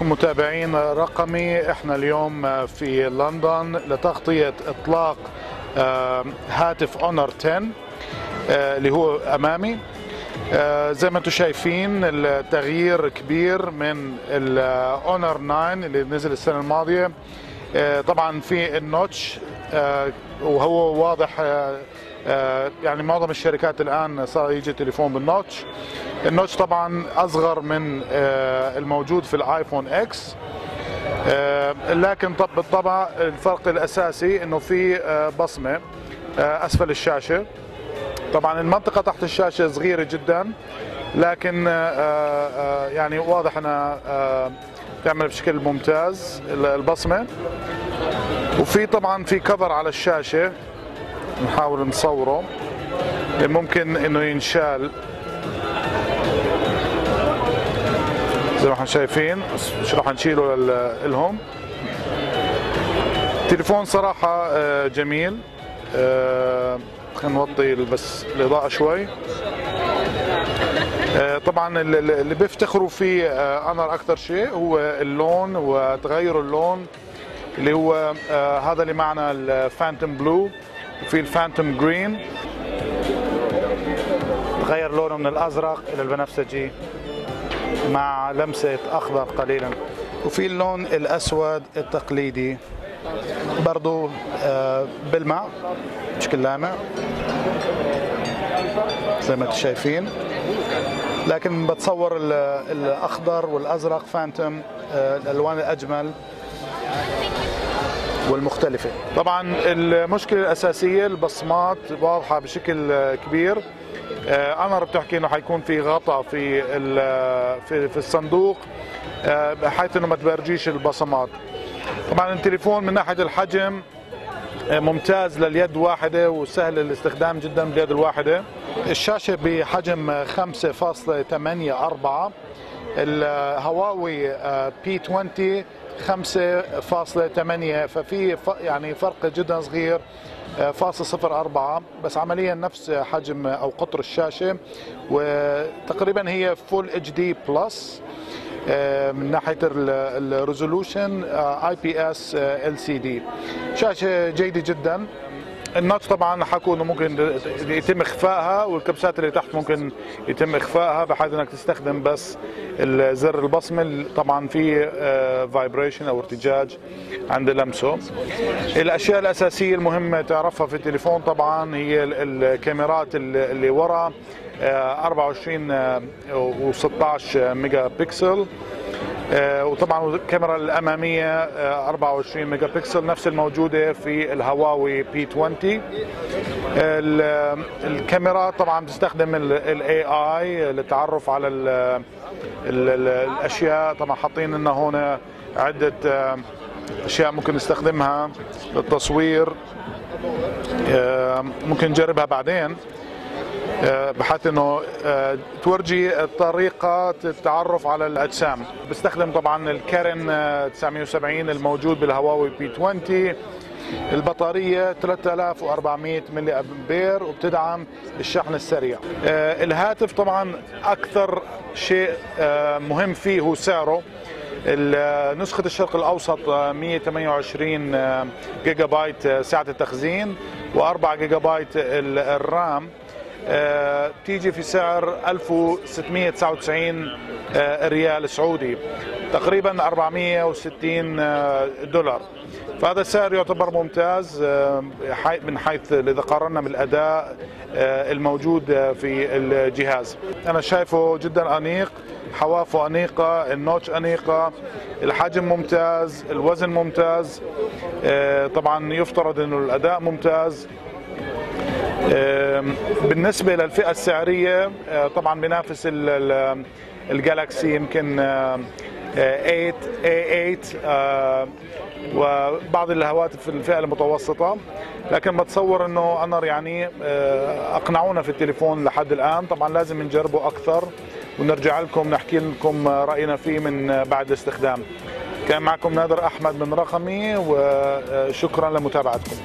متابعين رقمي. إحنا اليوم في لندن لتغطية إطلاق آه، هاتف Honor 10 آه، اللي هو أمامي. آه، زي ما أنتم شايفين التغيير كبير من ال Honor 9 اللي نزل السنة الماضية. طبعا في ال notch وهو واضح يعني معظم الشركات الآن صار يجي تليفون بال notch. النوتش طبعا أصغر من الموجود في الآيفون إكس. لكن طب بالطبع الفرق الأساسي إنه في بصمة أسفل الشاشة. طبعا المنطقة تحت الشاشة صغيرة جدا لكن يعني واضح إنها تعمل بشكل ممتاز. البصمة. وفي طبعا في كفر على الشاشة. نحاول نصوره. ممكن إنه ينشال. زي ما إحنا شايفين شو راح نشيله لهم. تليفون صراحة جميل. خلينا نوطي بس الإضاءة شوي. طبعا اللي بيفتخروا فيه أنا أكثر شيء هو اللون وتغير اللون. اللي هو هذا اللي معنا الفانتوم بلو وفي الفانتوم جرين تغير لونه من الأزرق إلى البنفسجي مع لمسة أخضر قليلا. وفي اللون الأسود التقليدي. برضو بالمع بشكل لامع. زي ما أنتم شايفين. لكن بتصور الأخضر والأزرق فانتوم الألوان الأجمل. والمختلفة. طبعا المشكلة الأساسية البصمات واضحة بشكل كبير. أنر بتحكي إنه حيكون في غطاء في في في الصندوق بحيث إنه ما تبرجيش البصمات. طبعا التليفون من ناحية الحجم ممتاز لليد واحدة وسهل الاستخدام جدا باليد الواحدة. الشاشة بحجم 5.84 الهواوي P20 5.8 ففي يعني فرق جدا صغير فاصل صفر أربعة. بس عمليا نفس حجم أو قطر الشاشة وتقريبا هي Full HD Plus من ناحية ال resolution اي بي اس ال سي دي شاشة جيدة جدا. ال notch طبعا حكوا إنه ممكن يتم إخفائها والكبسات اللي تحت ممكن يتم إخفائها بحيث إنك تستخدم بس الزر البصمة. طبعا في vibration أو ارتجاج عند لمسه. الأشياء الأساسية المهمة تعرفها في التليفون طبعا هي الكاميرات اللي ورا 24 و16 ميجا بكسل وطبعا الكاميرا الأمامية 24 ميجا بكسل نفس الموجودة في الهواوي P20 الكاميرات طبعا بتستخدم ال AI للتعرف على ال ال ال الأشياء. طبعا حاطين لنا هون عدة أشياء ممكن نستخدمها للتصوير ممكن نجربها بعدين. بحيث إنه تورجي طريقة التعرف على الأجسام. بستخدم طبعا ال Kirin 970 الموجود بالهواوي P 20 البطارية 3400 ملي أمبير وبتدعم الشحن السريع. الهاتف طبعا أكثر شيء مهم فيه هو سعره. نسخة الشرق الأوسط 128 جيجا بايت سعة التخزين و4 جيجا بايت ال RAM. بتيجي في سعر 1699 ريال سعودي تقريبا 460 دولار. فهذا السعر يعتبر ممتاز من حيث إذا قارنا بالاداء الموجود في الجهاز. أنا شايفه جدا أنيق حوافه أنيقة النوتش أنيقة الحجم ممتاز الوزن ممتاز طبعا يفترض إنه الأداء ممتاز. بالنسبة للفئة السعرية طبعا بينافس الجالكسي يمكن 8 A8 وبعض الهواتف في الفئة المتوسطة. لكن بتصور إنه أنر يعني أقنعونا في التليفون لحد الآن. طبعا لازم نجربه أكثر. ونرجع لكم نحكي لكم رأينا فيه من بعد الاستخدام كان معكم نادر أحمد من رقمي وشكرا لمتابعتكم.